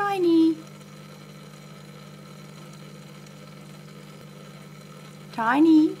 Tiny. Tiny.